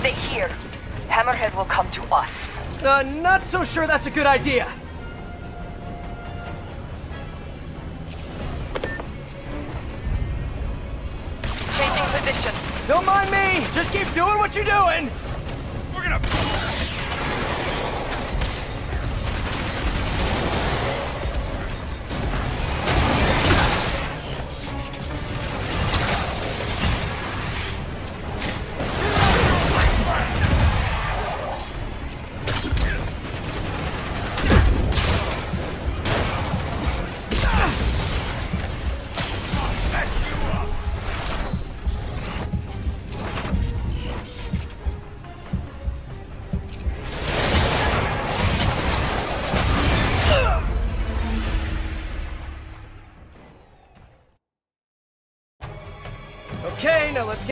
Stay here. Hammerhead will come to us. Uh, not so sure that's a good idea. Changing position. Don't mind me. Just keep doing what you're doing. Okay, now let's get.